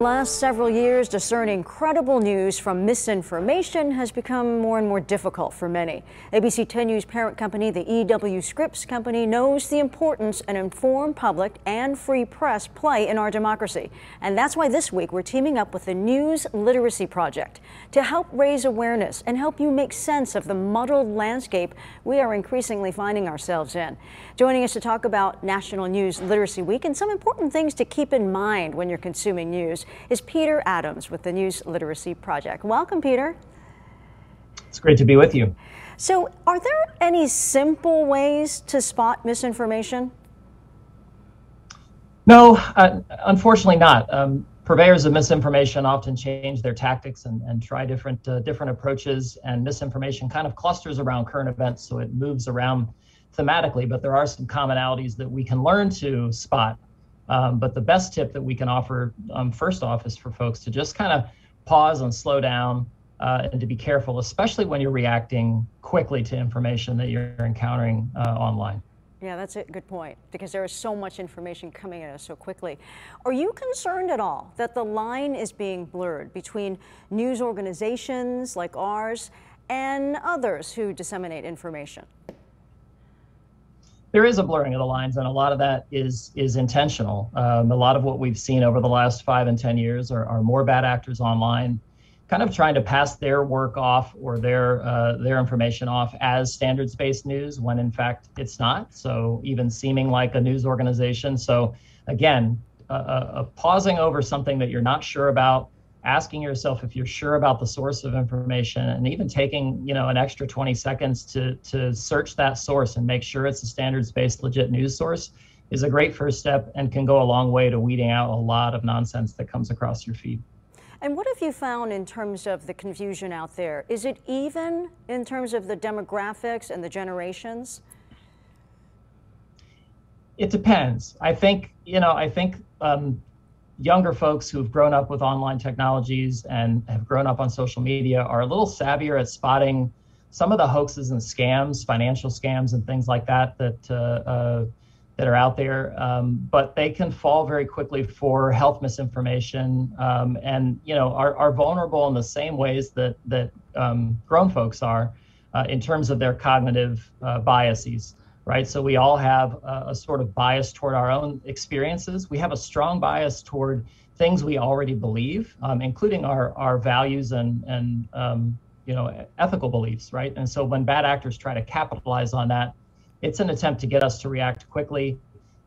Last several years, discerning credible news from misinformation has become more and more difficult for many. ABC 10 News parent company, the EW Scripps Company, knows the importance an informed public and free press play in our democracy. And that's why this week we're teaming up with the News Literacy Project to help raise awareness and help you make sense of the muddled landscape we are increasingly finding ourselves in. Joining us to talk about National News Literacy Week and some important things to keep in mind when you're consuming news is Peter Adams with the News Literacy Project. Welcome, Peter. It's great to be with you. So, are there any simple ways to spot misinformation? No, uh, unfortunately not. Um, purveyors of misinformation often change their tactics and, and try different uh, different approaches, and misinformation kind of clusters around current events, so it moves around thematically. But there are some commonalities that we can learn to spot um, but the best tip that we can offer, um, first off, is for folks to just kind of pause and slow down uh, and to be careful, especially when you're reacting quickly to information that you're encountering uh, online. Yeah, that's a good point because there is so much information coming at us so quickly. Are you concerned at all that the line is being blurred between news organizations like ours and others who disseminate information? There is a blurring of the lines, and a lot of that is is intentional. Um, a lot of what we've seen over the last five and ten years are, are more bad actors online, kind of trying to pass their work off or their uh, their information off as standards-based news when in fact it's not. So even seeming like a news organization. So again, uh, uh, pausing over something that you're not sure about asking yourself if you're sure about the source of information and even taking you know an extra 20 seconds to to search that source and make sure it's a standards based legit news source is a great first step and can go a long way to weeding out a lot of nonsense that comes across your feed. And what have you found in terms of the confusion out there? Is it even in terms of the demographics and the generations? It depends. I think you know i think um, younger folks who've grown up with online technologies and have grown up on social media are a little savvier at spotting some of the hoaxes and scams, financial scams and things like that that uh, uh, that are out there. Um, but they can fall very quickly for health misinformation, um, and you know are, are vulnerable in the same ways that that um, grown folks are uh, in terms of their cognitive uh, biases right? So we all have a, a, sort of bias toward our own experiences. We have a strong bias toward things we already believe, um, including our our values and and um, you know ethical beliefs, right? And so when bad actors try to capitalize on that, it's an attempt to get us to react quickly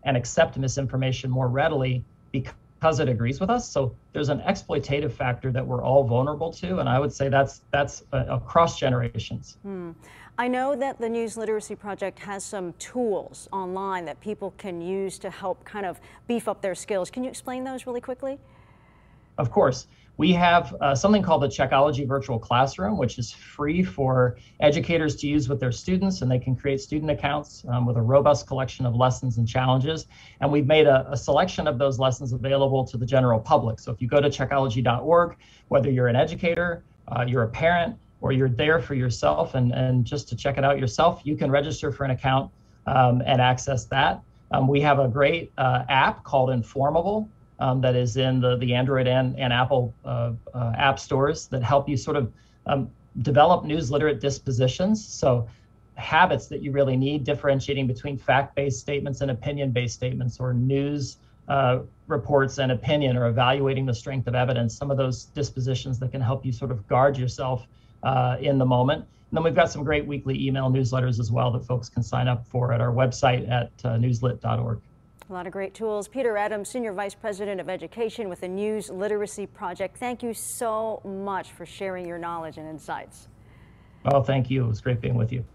and accept misinformation more readily because it agrees with us. So there's an exploitative factor that we're all vulnerable to, and I would say that's that's uh, across generations. Hmm. I know that the News Literacy Project has some tools online that people can use to help kind of beef up their skills. Can you explain those really quickly? Of course. We have uh, something called the Checkology Virtual Classroom, which is free for educators to use with their students, and they can create student accounts um, with a robust collection of lessons and challenges. And we've made a, a, selection of those lessons available to the general public. So if you go to checkology.org, whether you're an educator, uh, you're a parent, or you're there for yourself and, and just to check it out yourself, you can register for an account um, and access that. Um, we have a great uh, app called Informable um, that is in the, the Android and, and Apple uh, uh, app stores that help you sort of um, develop news literate dispositions. So habits that you really need, differentiating between fact-based statements and opinion-based statements or news uh, reports and opinion or evaluating the strength of evidence, some of those dispositions that can help you sort of guard yourself uh, in the moment. And then we've got some great weekly email newsletters as well that folks can sign up for at our website at uh, newslit.org. A lot of great tools. Peter Adams, Senior Vice President of Education with the News Literacy Project. Thank you so much for sharing your knowledge and insights. Oh, thank you. It was great being with you.